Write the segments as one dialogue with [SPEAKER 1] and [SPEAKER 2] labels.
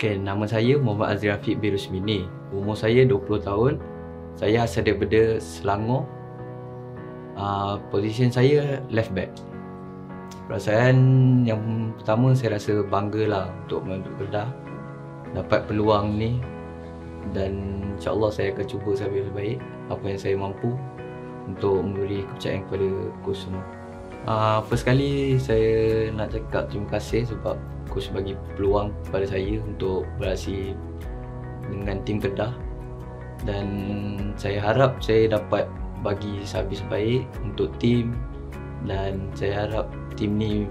[SPEAKER 1] Okay, nama saya Muhammad Azri Afiq bin Rusmini. Umur saya 20 tahun. Saya asal daripada Selangor. Uh, position saya left back. Perasaan yang pertama saya rasa bangga lah untuk masuk Kedah. Dapat peluang ni dan insyaAllah saya akan cuba sambil baik apa yang saya mampu untuk memberi kepercayaan kepada coach semua. Uh, first kali saya nak cakap terima kasih sebab coach bagi peluang kepada saya untuk beraksi dengan tim Kedah dan saya harap saya dapat bagi servis baik untuk tim. Dan saya harap tim ni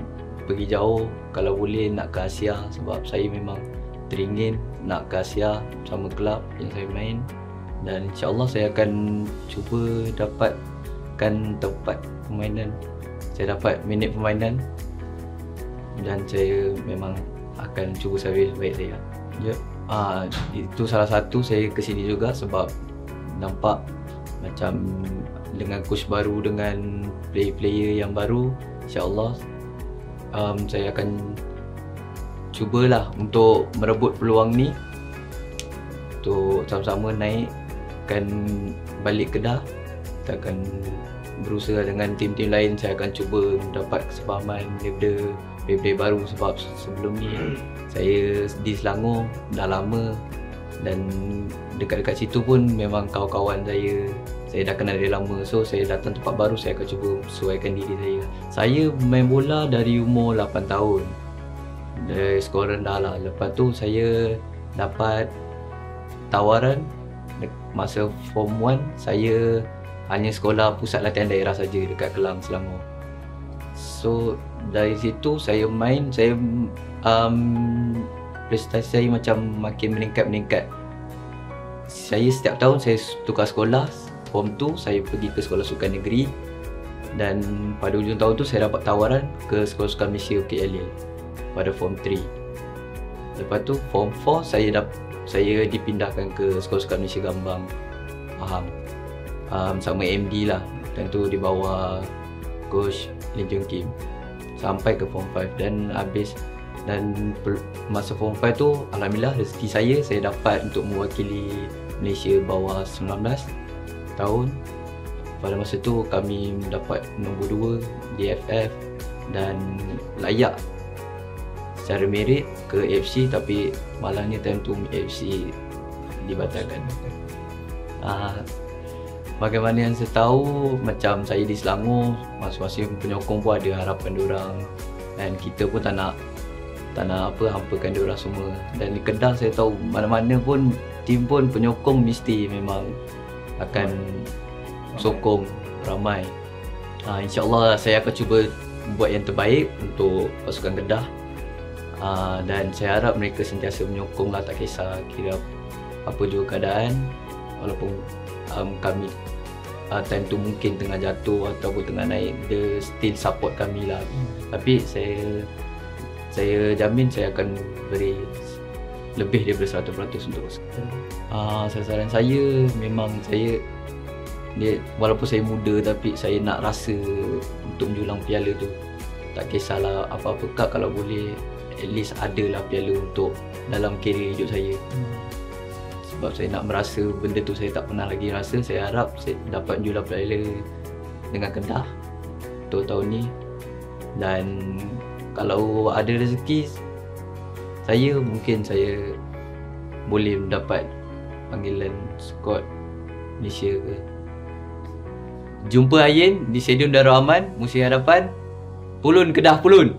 [SPEAKER 1] pergi jauh. Kalau boleh nak ke Asia sebab saya memang teringin nak ke Asia sama kelab yang saya main. Dan insyaAllah saya akan cuba dapatkan tempat permainan. Saya dapat minit permainan dan saya memang akan cuba servis baik saya. Ya. Ah itu salah satu saya ke sini juga sebab nampak macam dengan coach baru dengan player-player yang baru insya-Allah um, saya akan cubalah untuk merebut peluang ni untuk sama-sama naikkan balik Kedah kita akan berusaha dengan tim-tim lain saya akan cuba mendapat kesepahaman daripada player-player baru sebab sebelum ni saya di Selangor dah lama dan dekat-dekat situ pun memang kawan-kawan saya saya dah kenal dia lama. So saya datang tempat baru saya akan cuba sesuaikan diri saya. Saya main bola dari umur 8 tahun. Dari skor rendah lah. Lepas tu saya dapat tawaran masa form 1 saya hanya sekolah pusat latihan daerah saja dekat Kelang Selangor. So dari situ saya main saya um, prestasi saya macam makin meningkat meningkat. Saya setiap tahun saya tukar sekolah. Form 2 saya pergi ke sekolah sukan negeri dan pada hujung tahun tu saya dapat tawaran ke sekolah sukan Malaysia KLA pada form 3. Lepas tu form 4 saya dah saya dipindahkan ke sekolah sukan Malaysia Gambang Pahang um, sama MD lah. Tentu di bawah coach Lee Jung Kim sampai ke form 5 dan habis dan masa form 5 tu alhamdulillah rezeki saya saya dapat untuk mewakili Malaysia bawah 19 tahun. Pada masa tu kami mendapat nombor 2 di FF dan layak secara merit ke AFC tapi malangnya time tu AFC dibatalkan. Uh, bagaimana yang saya tahu macam saya di Selangor masing-masing penyokong pun ada harapan diorang dan kita pun tak nak tak nak apa hampakan diorang semua. Dan di Kedah saya tahu mana-mana pun tim pun penyokong mesti memang akan sokong ramai. Uh, InsyaAllah saya akan cuba buat yang terbaik untuk pasukan Kedah. Uh, dan saya harap mereka sentiasa menyokong lah tak kisah kira apa juga keadaan. Walaupun um, kami uh, time tu mungkin tengah jatuh ataupun tengah naik dia still support kami lah. Hmm. tapi saya saya jamin saya akan beri lebih daripada 100% untuk uh, sasaran saya memang saya dia walaupun saya muda tapi saya nak rasa untuk menjulang piala tu. Tak kisahlah apa-apa. Kak kalau boleh at least ada lah piala untuk dalam kerjaya hidup saya. Hmm sebab saya nak merasa benda tu saya tak pernah lagi rasa. Saya harap saya dapat jual piala dengan Kedah untuk tahun ni. Dan kalau ada rezeki saya mungkin saya boleh mendapat panggilan squad Malaysia ke. Jumpa Ayin di Stadium Darul Aman musim hadapan Pulun Kedah Pulun